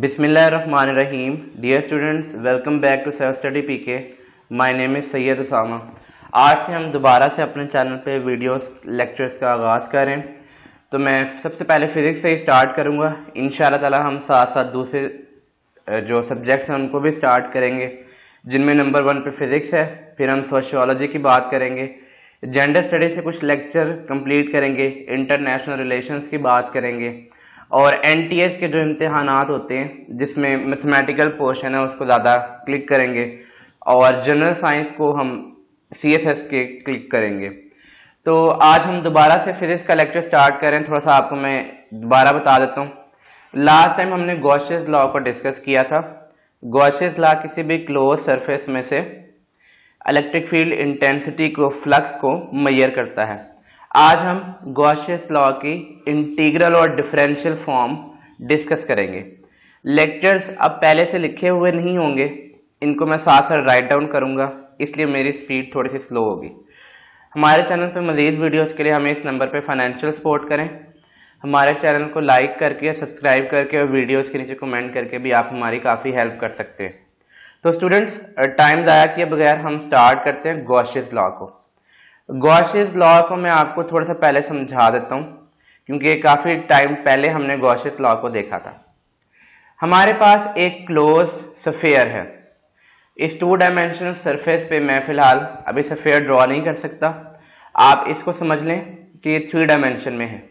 बिसमीम dear students welcome back to self study P K my name is Syed Usama आज से हम दोबारा से अपने चैनल पे वीडियोस लेक्चर्स का आगाज़ करें। तो मैं सबसे पहले फिज़िक्स से ही स्टार्ट करूँगा। इन ताला हम साथ साथ दूसरे जो सब्जेक्ट्स हैं, उनको भी स्टार्ट करेंगे। जिनमें नंबर वन पे फिज़िक्स है, फिर हम सोशियोलॉजी की बात करेंगे। जेंडर स्टडी से कुछ लेक्चर कंप्लीट करेंगे। इंटरनेशनल रिलेशंस की बात करेंगे। और एन के जो इम्तहान होते हैं, जिसमें मैथमेटिकल पोर्शन है, उसको ज़्यादा क्लिक करेंगे और जनरल साइंस को हम सी एस एस के क्लिक करेंगे। तो आज हम दोबारा से फिजिक्स का लेक्चर स्टार्ट करें थोड़ा सा आपको मैं दोबारा बता देता हूँ। लास्ट टाइम हमने गॉशेस लॉ को डिस्कस किया था। गॉशेस लॉ किसी भी क्लोज सरफेस में से इलेक्ट्रिक फ़ील्ड इंटेंसिटी को फ्लक्स को मैयर करता है। आज हम गॉशियस लॉ की इंटीग्रल और डिफरेंशियल फॉर्म डिस्कस करेंगे। लेक्चर्स अब पहले से लिखे हुए नहीं होंगे। इनको मैं साथ साथ राइट डाउन करूँगा, इसलिए मेरी स्पीड थोड़ी सी स्लो होगी। हमारे चैनल पर मजीद वीडियोस के लिए हमें इस नंबर पर फाइनेंशियल सपोर्ट करें। हमारे चैनल को लाइक करके सब्सक्राइब करके और वीडियोस के नीचे कमेंट करके भी आप हमारी काफ़ी हेल्प कर सकते हैं। तो स्टूडेंट्स टाइम ज़ाया किए बगैर हम स्टार्ट करते हैं गॉशियस लॉ को। गॉशियस लॉ को मैं आपको थोड़ा सा पहले समझा देता हूँ, क्योंकि काफ़ी टाइम पहले हमने गॉशियस लॉ को देखा था। हमारे पास एक क्लोज सफेयर है। इस टू डायमेंशनल सरफेस पे मैं फ़िलहाल अभी सफेयर ड्रॉ नहीं कर सकता। आप इसको समझ लें कि ये थ्री डायमेंशन में है।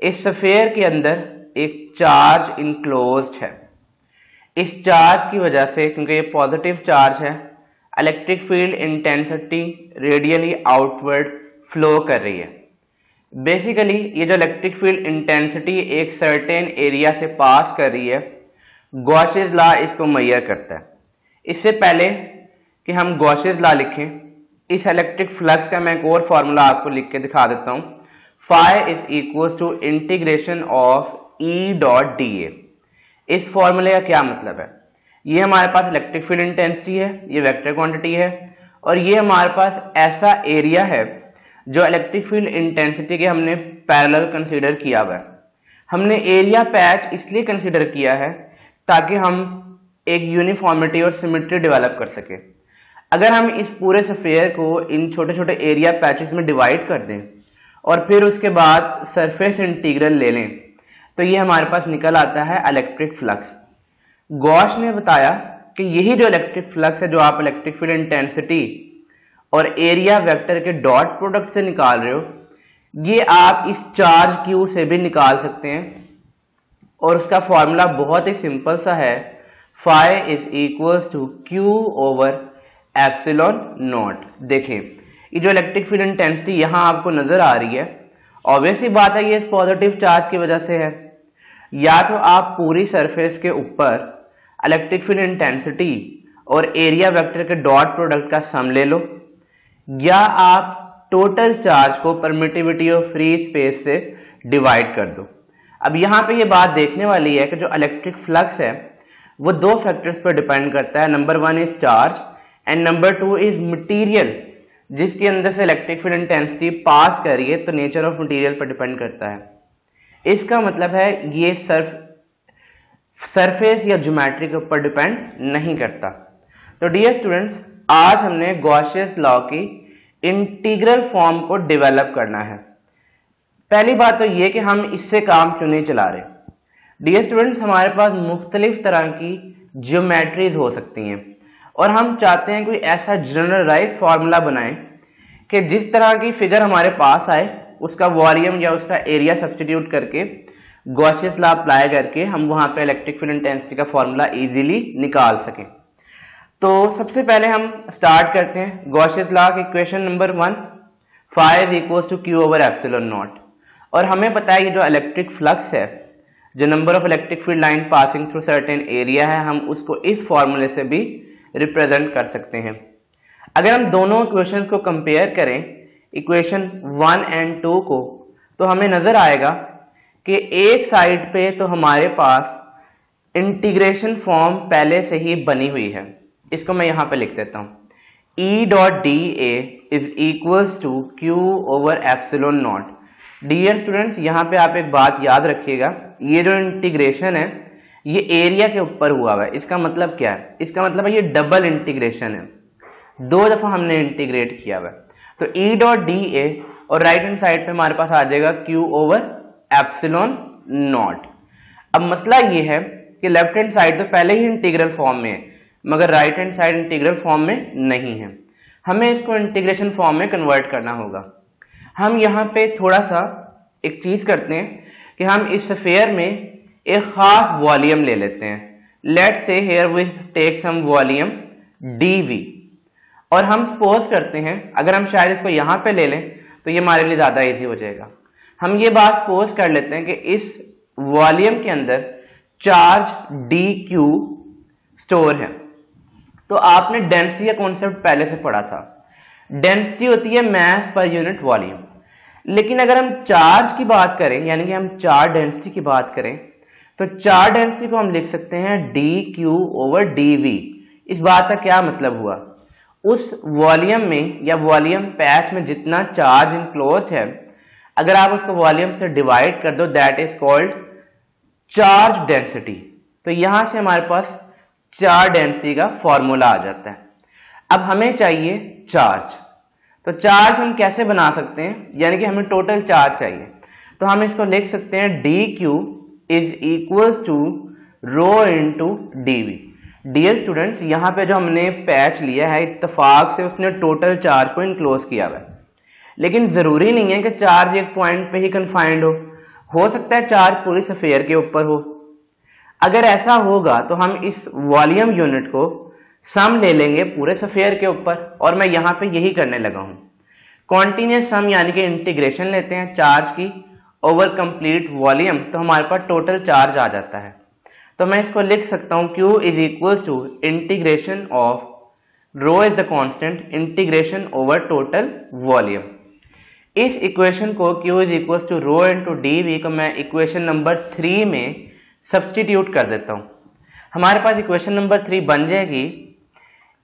इस सफेयर के अंदर एक चार्ज इनक्लोज है। इस चार्ज की वजह से, क्योंकि ये पॉजिटिव चार्ज है electric field intensity radially outward flow कर रही है। बेसिकली ये जो इलेक्ट्रिक फ़ील्ड इंटेंसिटी एक सर्टेन एरिया से पास कर रही है गॉशेज ला इसको मैयर करता है। इससे पहले कि हम गॉशेज ला लिखें, इस इलेक्ट्रिक फ्लक्स का मैं एक और फार्मूला आपको लिख के दिखा देता हूँ। Phi is equal to integration of E dot D A इस फॉर्मूले का क्या मतलब है? ये हमारे पास इलेक्ट्रिक फ़ील्ड इंटेंसिटी है, ये वेक्टर क्वांटिटी है, और ये हमारे पास ऐसा एरिया है जो इलेक्ट्रिक फ़ील्ड इंटेंसिटी के हमने पैरेलल कंसीडर किया हुआ है। हमने एरिया पैच इसलिए कंसीडर किया है ताकि हम एक यूनिफॉर्मिटी और सिमिट्री डेवलप कर सके। अगर हम इस पूरे सफेयर को इन छोटे छोटे एरिया पैचेस में डिवाइड कर दें और फिर उसके बाद सरफेस इंटीग्रल ले लें तो ये हमारे पास निकल आता है इलेक्ट्रिक फ्लक्स गॉश ने बताया कि यही जो इलेक्ट्रिक फ्लक्स है, जो आप इलेक्ट्रिक फ़ील्ड इंटेंसिटी और एरिया वेक्टर के डॉट प्रोडक्ट से निकाल रहे हो, ये आप इस चार्ज क्यू से भी निकाल सकते हैं। और उसका फॉर्मूला बहुत ही सिंपल सा है। Phi is equals to Q over epsilon naught देखें, ये जो इलेक्ट्रिक फ़ील्ड इंटेंसिटी यहाँ आपको नज़र आ रही है ऑब्वियसली बात है ये इस पॉजिटिव चार्ज की वजह से है। या तो आप पूरी सरफेस के ऊपर इलेक्ट्रिक फ़ील्ड इंटेंसिटी और एरिया वेक्टर के डॉट प्रोडक्ट का सम ले लो। या आप टोटल चार्ज को परमिटिविटी ऑफ़ फ्री स्पेस से डिवाइड कर दो। अब यहाँ पे ये बात देखने वाली है कि जो इलेक्ट्रिक फ्लक्स है, वो दो फैक्टर्स पर डिपेंड करता है। Number one is charge and number two is material जिसके अंदर से इलेक्ट्रिक फ़ील्ड इंटेंसिटी पास करिए तो नेचर ऑफ़ मटीरियल पर डिपेंड करता है। इसका मतलब है ये सर्फ सरफेस या ज्योमेट्री के ऊपर डिपेंड नहीं करता। तो डियर स्टूडेंट्स आज हमने गॉशियस लॉ की इंटीग्रल फॉर्म को डेवलप करना है। पहली बात तो ये कि हम इससे काम क्यों नहीं चला रहे? डियर स्टूडेंट्स हमारे पास मुख्तलिफ़ तरह की ज्योमेट्रीज हो सकती हैं और हम चाहते हैं कोई ऐसा जनरलाइज फार्मूला बनाएँ कि जिस तरह की फिगर हमारे पास आए, उसका वॉल्यूम या उसका एरिया सब्सटीट्यूट करके गॉशियस लॉ अप्लाई करके हम वहाँ पे इलेक्ट्रिक फ़ील्ड इंटेंसिटी का फॉर्मूला इजीली निकाल सकें। तो सबसे पहले हम स्टार्ट करते हैं। गॉशियस लॉ की equation number one phi equals to Q over epsilon naught और हमें पता है ये जो इलेक्ट्रिक फ्लक्स है, जो number of electric field line passing through certain area है, हम उसको इस फॉर्मूले से भी रिप्रेजेंट कर सकते हैं। अगर हम दोनों इक्वेशन को कंपेयर करें इक्वेशन वन एंड टू को तो हमें नज़र आएगा कि एक साइड पे तो हमारे पास इंटीग्रेशन फॉर्म पहले से ही बनी हुई है। इसको मैं यहाँ पे लिख देता हूँ। E dot D A is equals to Q over epsilon naught dear students यहाँ पे आप एक बात याद रखिएगा। ये जो इंटीग्रेशन है, ये एरिया के ऊपर हुआ हुआ है। इसका मतलब क्या है? इसका मतलब है ये डबल इंटीग्रेशन है। दो दफ़ा हमने इंटीग्रेट किया हुआ है। तो ई डॉट डी ए और राइट हैंड साइड पे हमारे पास आ जाएगा क्यू ओवर एप्सिलॉन नॉट। अब मसला ये है कि लेफ़्ट हैंड साइड तो पहले ही इंटीग्रल फॉर्म में है, मगर right hand side integral form में नहीं है। हमें इसको इंटीग्रेशन फॉर्म में कन्वर्ट करना होगा। हम यहाँ पे थोड़ा सा एक चीज़ करते हैं कि हम इस सफेयर में एक खास वॉल्यूम ले लेते हैं। Let's say here we take some volume D और हम सपोज़ करते हैं, अगर हम शायद इसको यहाँ पे ले लें तो ये हमारे लिए ज़्यादा इजी हो जाएगा। हम ये बात सपोज़ कर लेते हैं कि इस वॉल्यूम के अंदर चार्ज डी क्यू स्टोर है। तो आपने डेंसिटी का कॉन्सेप्ट पहले से पढ़ा था। डेंसिटी होती है मैस पर यूनिट वॉल्यूम लेकिन अगर हम चार्ज की बात करें, यानी कि हम चार्ज डेंसिटी की बात करें तो चार्ज डेंसिटी को हम लिख सकते हैं D Q over D V इस बात का क्या मतलब हुआ? उस वॉल्यूम में या वॉल्यूम पैच में जितना चार्ज इनक्लोज है अगर आप उसको वॉल्यूम से डिवाइड कर दो that is called charge density तो यहाँ से हमारे पास चार्ज डेंसिटी का फॉर्मूला आ जाता है। अब हमें चाहिए चार्ज तो चार्ज हम कैसे बना सकते हैं? यानी कि हमें टोटल चार्ज चाहिए। तो हम इसको लिख सकते हैं D Q is equals to rho into D V dear students यहाँ पे जो हमने पैच लिया है इतफाक से उसने टोटल चार्ज को इनक्लोज किया हुआ है। लेकिन ज़रूरी नहीं है कि चार्ज एक पॉइंट पे ही कन्फाइंड हो। हो सकता है चार्ज पूरी सफेयर के ऊपर हो। अगर ऐसा होगा तो हम इस वॉल्यूम यूनिट को सम ले लेंगे पूरे सफेयर के ऊपर, और मैं यहाँ पे यही करने लगा हूँ। कॉन्टिन्यूस सम यानी कि इंटीग्रेशन लेते हैं चार्ज की ओवर कंप्लीट वॉल्यूम तो हमारे पास टोटल चार्ज आ जाता है। तो मैं इसको लिख सकता हूँ Q is equal to integration of rho is the constant integration over total volume इस इक्वेशन को Q is equal to rho into D V को मैं इक्वेशन नंबर थ्री में सब्सटीट्यूट कर देता हूँ। हमारे पास इक्वेशन नंबर थ्री बन जाएगी।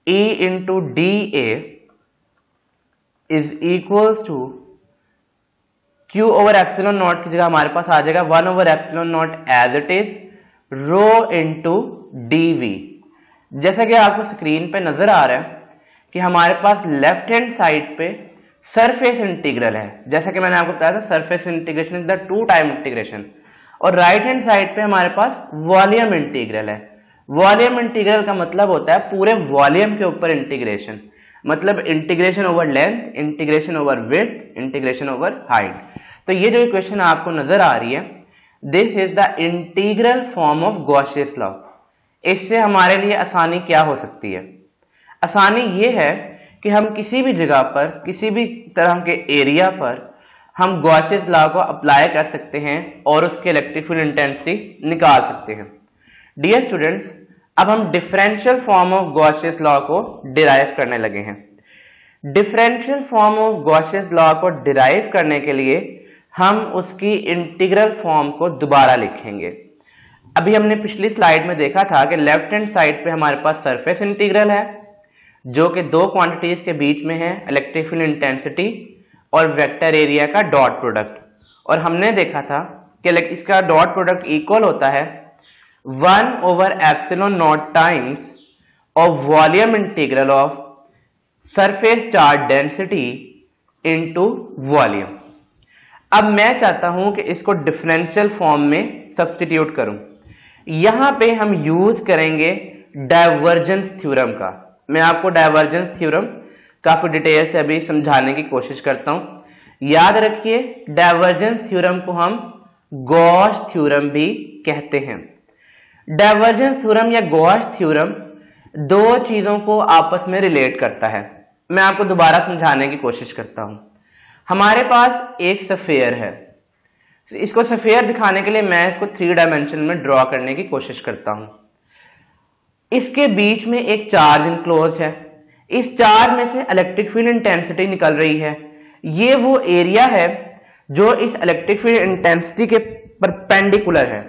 E into D A is equal to Q over epsilon naught की जगह हमारे पास आ जाएगा। One over epsilon naught as it is rho into D V जैसा कि आपको स्क्रीन पे नज़र आ रहा है कि हमारे पास लेफ़्ट हैंड साइड पे सरफेस इंटीग्रल है। जैसा कि मैंने आपको बताया था, surface integration is the two time integration. और राइट हैंड साइड पे हमारे पास वॉल्यूम इंटीग्रल है। वॉल्यूम इंटीग्रल का मतलब होता है पूरे वॉल्यूम के ऊपर इंटीग्रेशन। मतलब integration over length, integration over width integration over height. तो ये जो इक्वेशन आपको नज़र आ रही है this is the integral form of Gauss's law इससे हमारे लिए आसानी क्या हो सकती है? आसानी ये है कि हम किसी भी जगह पर, किसी भी तरह के एरिया पर हम गॉशियस लॉ को अप्लाई कर सकते हैं और उसके इलेक्ट्रिक फ़ील्ड इंटेंसिटी निकाल सकते हैं। डियर स्टूडेंट्स अब हम differential form of Gauss's law को डिराइव करने लगे हैं। Differential form of Gauss's law को डिराइव करने के लिए हम उसकी इंटीग्रल फॉर्म को दोबारा लिखेंगे। अभी हमने पिछली स्लाइड में देखा था कि लेफ़्ट हैंड साइड पे हमारे पास सरफेस इंटीग्रल है। जो कि दो क्वांटिटीज के बीच में है इलेक्ट्रिक फ़ील्ड इंटेंसिटी और वेक्टर एरिया का डॉट प्रोडक्ट और हमने देखा था कि इसका डॉट प्रोडक्ट इक्वल होता है one over epsilon naught times of volume integral of surface charge density into volume अब मैं चाहता हूँ कि इसको डिफरेंशियल फॉर्म में सब्सटीट्यूट करूँ। यहाँ पे हम यूज़ करेंगे डाइवर्जेंस थ्योरम का। मैं आपको डाइवर्जेंस थ्योरम काफ़ी डिटेल से अभी समझाने की कोशिश करता हूँ। याद रखिए डाइवर्जेंस थ्योरम को हम गॉश थ्योरम भी कहते हैं। डाइवर्जेंस थ्योरम या गॉश थ्योरम दो चीज़ों को आपस में रिलेट करता है। मैं आपको दोबारा समझाने की कोशिश करता हूँ। हमारे पास एक सफेयर है। इसको सफेयर दिखाने के लिए मैं इसको थ्री डायमेंशन में ड्रॉ करने की कोशिश करता हूँ। इसके बीच में एक चार्ज इनक्लोज है। इस चार्ज में से इलेक्ट्रिक फ़ील्ड इंटेंसिटी निकल रही है। ये वो एरिया है जो इस इलेक्ट्रिक फ़ील्ड इंटेंसिटी के परपेंडिकुलर है।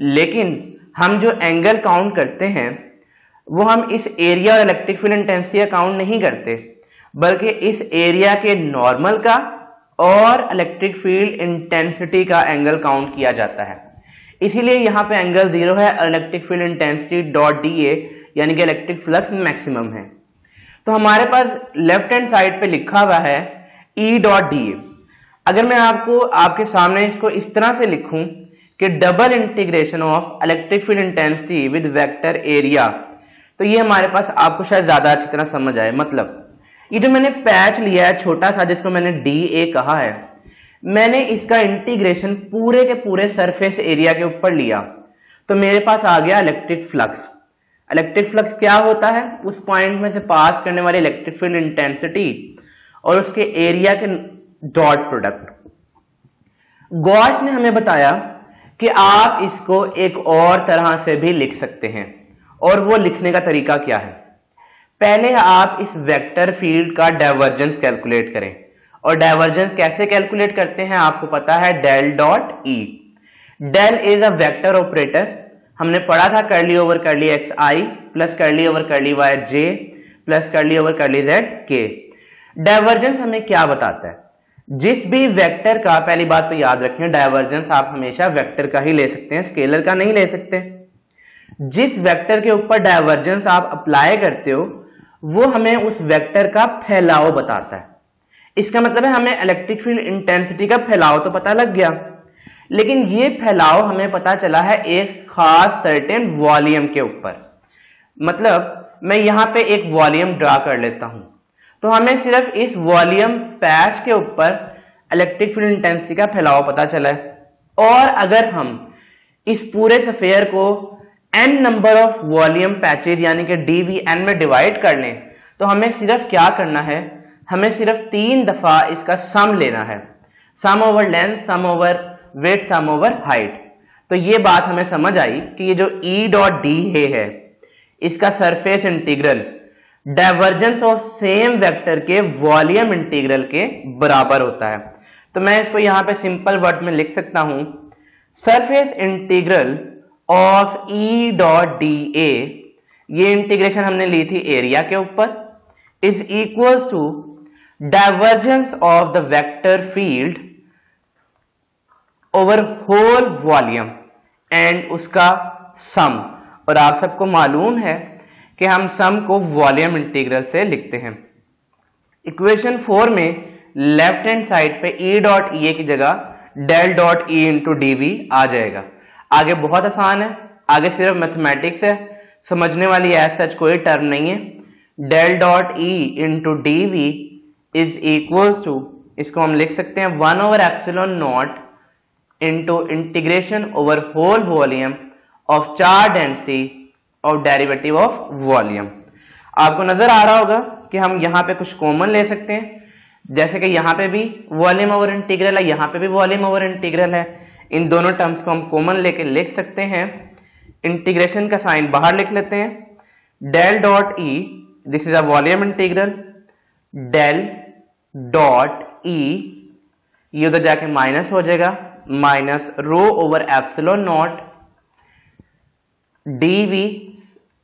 लेकिन हम जो एंगल काउंट करते हैं, वो हम इस एरिया और इलेक्ट्रिक फ़ील्ड इंटेंसिटी का काउंट नहीं करते, बल्कि इस एरिया के नॉर्मल का और इलेक्ट्रिक फ़ील्ड इंटेंसिटी का एंगल काउंट किया जाता है। इसीलिए यहाँ पे एंगल ज़ीरो है electric field intensity dot D A यानी कि इलेक्ट्रिक फ्लक्स मैक्सिमम है। तो हमारे पास लेफ़्ट हैंड साइड पे लिखा हुआ है ई डॉट डी ए अगर मैं आपको, आपके सामने इसको इस तरह से लिखूं कि double integration of electric field intensity with vector area तो ये हमारे पास आपको शायद ज़्यादा अच्छी तरह समझ आए। मतलब ये जो मैंने पैच लिया है, छोटा सा, जिसको मैंने डी ए कहा है मैंने इसका इंटीग्रेशन पूरे के पूरे सरफेस एरिया के ऊपर लिया। तो मेरे पास आ गया इलेक्ट्रिक फ्लक्स इलेक्ट्रिक फ्लक्स क्या होता है? उस पॉइंट में से पास करने वाली इलेक्ट्रिक फ़ील्ड इंटेंसिटी और उसके एरिया के डॉट प्रोडक्ट गॉश ने हमें बताया कि आप इसको एक और तरह से भी लिख सकते हैं। और वो लिखने का तरीका क्या है? पहले आप इस वेक्टर फ़ील्ड का डाइवर्जेंस कैलकुलेट करें। और डाइवर्जेंस कैसे कैलकुलेट करते हैं, आपको पता है del dot E del is a vector operator हमने पढ़ा था curly over curly X I plus curly over curly Y J plus curly over curly Z के डाइवर्जेंस हमें क्या बताता है? जिस भी वेक्टर का, पहली बात तो याद रखें डाइवर्जेंस आप हमेशा वेक्टर का ही ले सकते हैं स्केलर का नहीं ले सकते। जिस वेक्टर के ऊपर डाइवर्जेंस आप अप्लाई करते हो, वो हमें उस वेक्टर का फैलाव बताता है। इसका मतलब है हमें इलेक्ट्रिक फ़ील्ड इंटेंसिटी का फैलाव तो पता लग गया। लेकिन ये फैलाव हमें पता चला है एक खास सर्टेन वॉल्यूम के ऊपर। मतलब मैं यहाँ पे एक वॉल्यूम ड्रा कर लेता हूँ। तो हमें सिर्फ़ इस वॉल्यूम पैच के ऊपर इलेक्ट्रिक फ़ील्ड इंटेंसिटी का फैलाव पता चला है। और अगर हम इस पूरे सफेयर को N number of volume patches यानी कि डी वी एन में डिवाइड कर लें तो हमें सिर्फ़ क्या करना है? हमें सिर्फ़ तीन दफ़ा इसका सम लेना है। Sum over length sum over width sum over height तो ये बात हमें समझ आई कि ये जो ई डॉट डी ए है, इसका surface integral divergence of same vector के वॉल्यूम इंटीग्रल के बराबर होता है। तो मैं इसको यहाँ पे सिंपल वर्ड में लिख सकता हूँ। Surface integral of E dot D A ये इंटीग्रेशन हमने ली थी एरिया के ऊपर is equal to divergence of the vector field over whole volume and उसका सम और आप सबको मालूम है कि हम सम को वॉल्यूम इंटीग्रल से लिखते हैं। इक्वेशन फोर में लेफ़्ट हैंड साइड पे ई डॉट ई ए की जगह del dot E into D V आ जाएगा। आगे बहुत आसान है। आगे सिर्फ़ मैथमेटिक्स है। समझने वाली एज सच कोई टर्म नहीं है। Del dot E into D V is equals to इसको हम लिख सकते हैं one over epsilon naught into integration over whole volume of charge density of derivative of volume आपको नज़र आ रहा होगा कि हम यहाँ पे कुछ कॉमन ले सकते हैं। जैसे कि यहाँ पे भी वॉल्यूम ओवर इंटीग्रल है, यहाँ पे भी वॉल्यूम ओवर इंटीग्रल है। इन दोनों टर्म्स को हम कॉमन लेके लिख सकते हैं। इंटीग्रेशन का साइन बाहर लिख लेते हैं। Del dot E this is a volume integral del dot E ये उधर जाके माइनस हो जाएगा। Minus rho over epsilon naught D V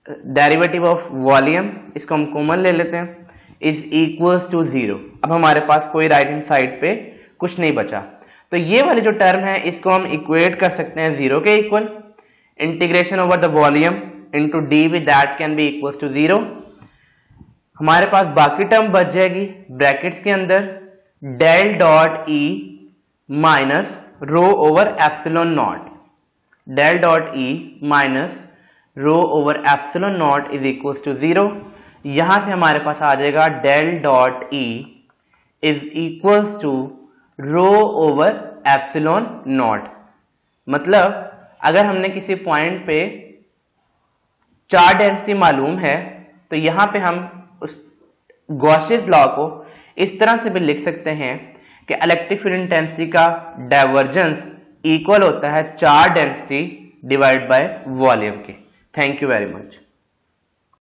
derivative of volume इसको हम कॉमन ले लेते हैं। इज़ इक्वल्स टू ज़ीरो अब हमारे पास कोई राइट हैंड साइड पे कुछ नहीं बचा। तो ये वाली जो टर्म है, इसको हम इक्वेट कर सकते हैं ज़ीरो के equal integration over the volume into D V that can be equal to zero हमारे पास बाकी टर्म बच जाएगी ब्रैकेट्स के अंदर del dot E minus rho over epsilon naught del dot E minus rho over epsilon naught is equal to zero यहाँ से हमारे पास आ जाएगा del dot E is equal to rho over epsilon naught मतलब अगर हमने किसी पॉइंट पे चार डेंसिटी मालूम है तो यहाँ पे हम उस गॉशेस लॉ को इस तरह से भी लिख सकते हैं कि इलेक्ट्रिक फ़ील्ड इंटेंसिटी का डाइवर्जेंस इक्वल होता है charge density divide by volume के। Thank you very much